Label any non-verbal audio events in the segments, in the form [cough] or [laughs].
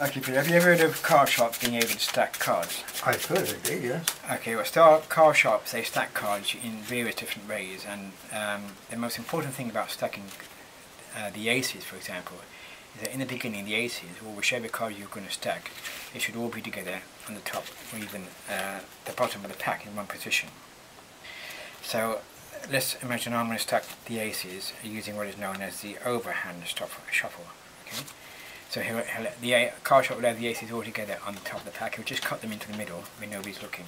Okay, Peter, have you ever heard of card sharps being able to stack cards? I've heard of it, yes. Okay, well, star card sharps, they stack cards in various different ways, and um, the most important thing about stacking uh, the aces, for example, is that in the beginning, the aces, or whichever card you're going to stack, it should all be together on the top, or even uh, the bottom of the pack in one position. So, let's imagine I'm going to stack the aces using what is known as the overhand shuffle. Okay? So he'll, he'll, the card sharp will have the aces all together on the top of the pack. He'll just cut them into the middle when nobody's looking.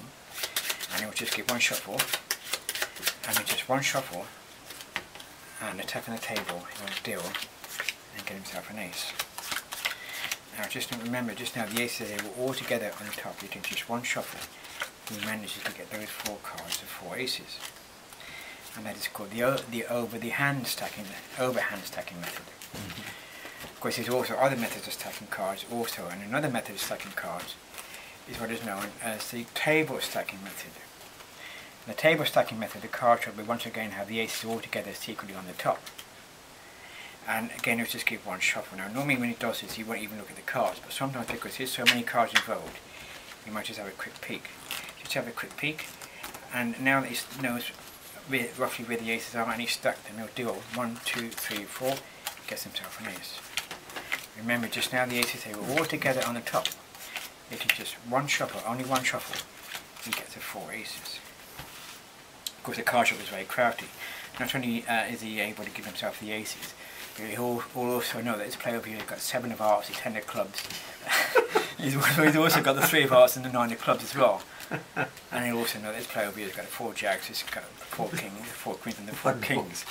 And he'll just give one shuffle. And with just one shuffle and a tap on the table, he'll deal and get himself an ace. Now just remember, just now the aces were all together on the top. You can just one shuffle. He manages to get those four cards of four aces. And that is called the, the over the hand stacking, overhand stacking method. Mm -hmm. Of course, there's also other methods of stacking cards also, and another method of stacking cards is what is known as the table stacking method. In the table stacking method, the card will once again have the aces all together secretly on the top. And again, it'll just give one shuffle. Now, normally when it does this, you won't even look at the cards, but sometimes because there's so many cards involved, you might just have a quick peek. Just have a quick peek, and now that he knows roughly where the aces are, and he's stacked them, he'll deal one, two, three, four, gets himself an ace. Remember just now the aces they were all together on the top. If It is just one shuffle, only one shuffle, he gets the four aces. Of course the card sharp is very crafty. Not only uh, is he able to give himself the aces, but he will also know that his player over here has got seven of hearts, he's ten of clubs. [laughs] he's, also got the three of hearts and the nine of clubs as well. [laughs] and he'll also know that his player over here has got four jacks, he's got four kings, four queens and the four [laughs] kings.